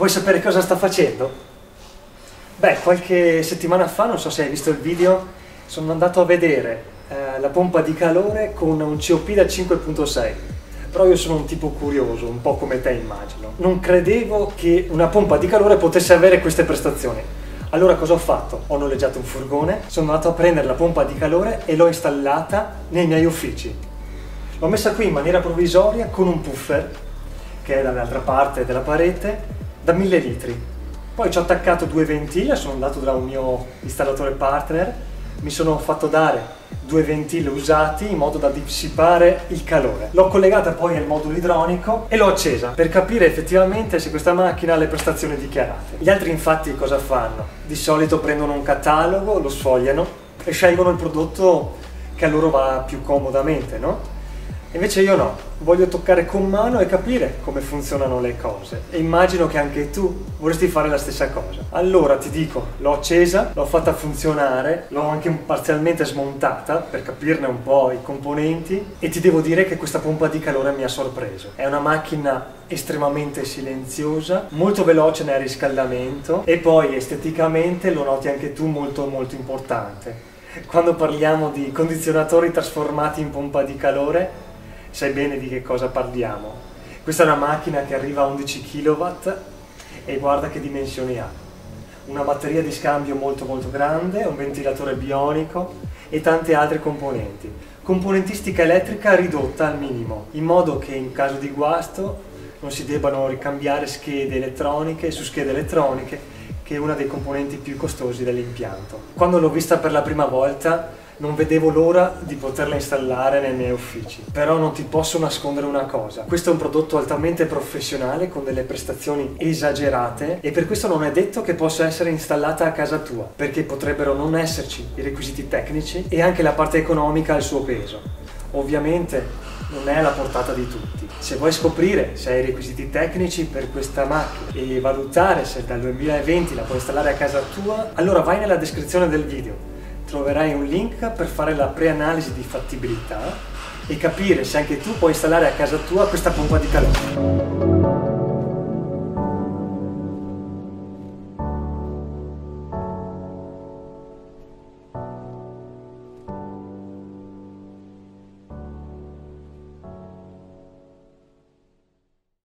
Vuoi sapere cosa sta facendo? Beh, qualche settimana fa, non so se hai visto il video, sono andato a vedere eh, la pompa di calore con un COP da 5.6. Però io sono un tipo curioso, un po' come te immagino. Non credevo che una pompa di calore potesse avere queste prestazioni. Allora cosa ho fatto? Ho noleggiato un furgone, sono andato a prendere la pompa di calore e l'ho installata nei miei uffici. L'ho messa qui in maniera provvisoria con un puffer che è dall'altra parte della parete da 1000 litri. Poi ci ho attaccato due ventili, sono andato da un mio installatore partner, mi sono fatto dare due ventili usati in modo da dissipare il calore. L'ho collegata poi al modulo idronico e l'ho accesa per capire effettivamente se questa macchina ha le prestazioni dichiarate. Gli altri infatti cosa fanno? Di solito prendono un catalogo, lo sfogliano e scelgono il prodotto che a loro va più comodamente, no? Invece io no, voglio toccare con mano e capire come funzionano le cose e immagino che anche tu vorresti fare la stessa cosa. Allora ti dico, l'ho accesa, l'ho fatta funzionare, l'ho anche parzialmente smontata per capirne un po' i componenti e ti devo dire che questa pompa di calore mi ha sorpreso. È una macchina estremamente silenziosa, molto veloce nel riscaldamento e poi esteticamente lo noti anche tu molto molto importante. Quando parliamo di condizionatori trasformati in pompa di calore, sai bene di che cosa parliamo. Questa è una macchina che arriva a 11 kW e guarda che dimensioni ha. Una batteria di scambio molto molto grande, un ventilatore bionico e tante altre componenti. Componentistica elettrica ridotta al minimo, in modo che in caso di guasto non si debbano ricambiare schede elettroniche su schede elettroniche, che è uno dei componenti più costosi dell'impianto. Quando l'ho vista per la prima volta non vedevo l'ora di poterla installare nei miei uffici. Però non ti posso nascondere una cosa, questo è un prodotto altamente professionale con delle prestazioni esagerate e per questo non è detto che possa essere installata a casa tua, perché potrebbero non esserci i requisiti tecnici e anche la parte economica al suo peso. Ovviamente non è alla portata di tutti. Se vuoi scoprire se hai i requisiti tecnici per questa macchina e valutare se dal 2020 la puoi installare a casa tua, allora vai nella descrizione del video troverai un link per fare la preanalisi di fattibilità e capire se anche tu puoi installare a casa tua questa pompa di calore.